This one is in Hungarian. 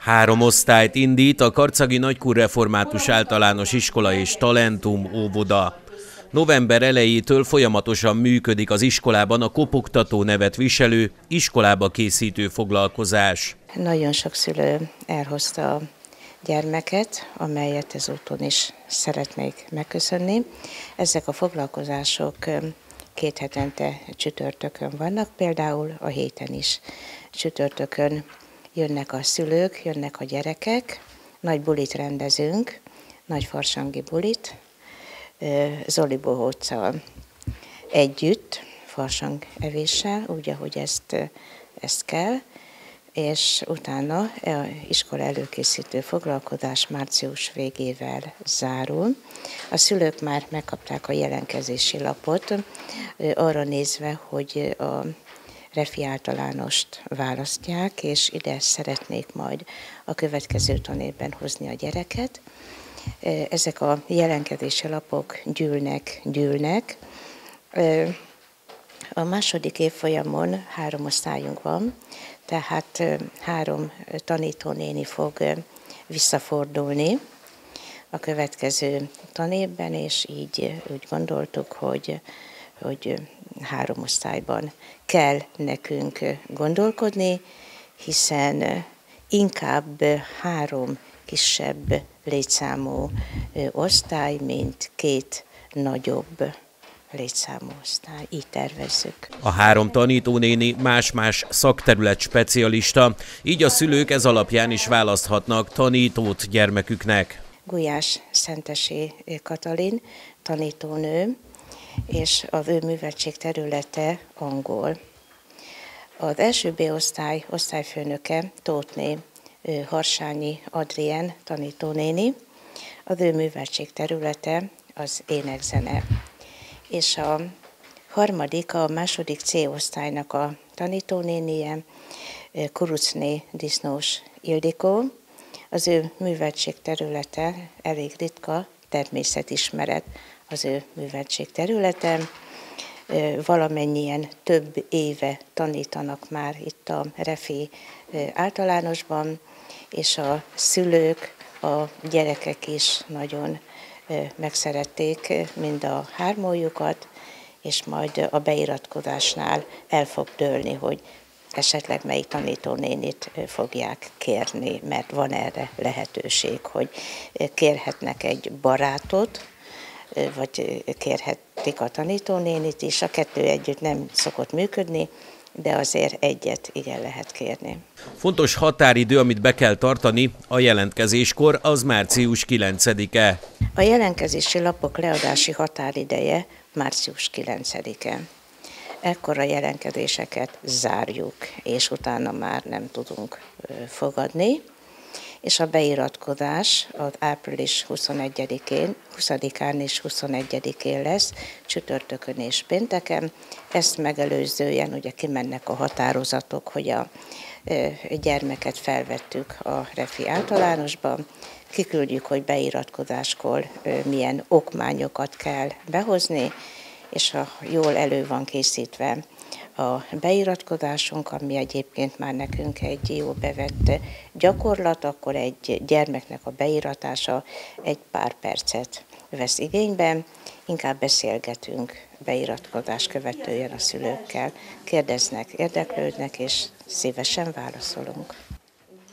Három osztályt indít a Karcagi Nagykur Református Általános Iskola és Talentum óvoda. November elejétől folyamatosan működik az iskolában a kopogtató nevet viselő, iskolába készítő foglalkozás. Nagyon sok szülő elhozta a gyermeket, amelyet ezúton is szeretnék megköszönni. Ezek a foglalkozások két hetente csütörtökön vannak, például a héten is csütörtökön jönnek a szülők, jönnek a gyerekek, nagy bulit rendezünk, nagy farsangi bulit, Zoli Bohóccal együtt, farsang evéssel, úgy, ahogy ezt, ezt kell, és utána a iskola előkészítő foglalkozás március végével zárul. A szülők már megkapták a jelentkezési lapot, arra nézve, hogy a refi általánost választják, és ide szeretnék majd a következő tanévben hozni a gyereket. Ezek a jelenkedési lapok gyűlnek, gyűlnek. A második évfolyamon három osztályunk van, tehát három tanítónéni fog visszafordulni a következő tanévben, és így úgy gondoltuk, hogy, hogy három osztályban kell nekünk gondolkodni, hiszen inkább három kisebb létszámú osztály, mint két nagyobb létszámú osztály. Így tervezzük. A három tanítónéni más-más szakterület specialista, így a szülők ez alapján is választhatnak tanítót gyermeküknek. Gulyás Szentesi Katalin tanítónő, és az ő műveltség területe angol. Az első B-osztály osztályfőnöke Tótné Harsányi Adrien tanítónéni, az ő műveltség területe az énekzene. És a harmadik, a második C-osztálynak a tanítónénie, Kurucné Disznós Ildikó, az ő műveltség területe elég ritka, természetismeret az ő műveltség területe. Valamennyien több éve tanítanak már itt a Refi általánosban, és a szülők, a gyerekek is nagyon megszerették mind a hármójukat, és majd a beiratkozásnál el fog dőlni, hogy esetleg melyik tanítónénit fogják kérni, mert van erre lehetőség, hogy kérhetnek egy barátot, vagy kérhetik a tanítónénit is, a kettő együtt nem szokott működni, de azért egyet igen lehet kérni. Fontos határidő, amit be kell tartani a jelentkezéskor, az március 9-e. A jelentkezési lapok leadási határideje március 9-e. Ekkor a jelentkezéseket zárjuk, és utána már nem tudunk fogadni és a beiratkozás az április 21-én, 20-án és 21-én lesz, csütörtökön és pénteken. Ezt megelőzően ugye kimennek a határozatok, hogy a gyermeket felvettük a refi általánosban, kiküldjük, hogy beiratkozáskor milyen okmányokat kell behozni, és ha jól elő van készítve a beiratkozásunk, ami egyébként már nekünk egy jó bevett gyakorlat, akkor egy gyermeknek a beiratása egy pár percet vesz igénybe, inkább beszélgetünk beiratkozás követően a szülőkkel, kérdeznek, érdeklődnek, és szívesen válaszolunk.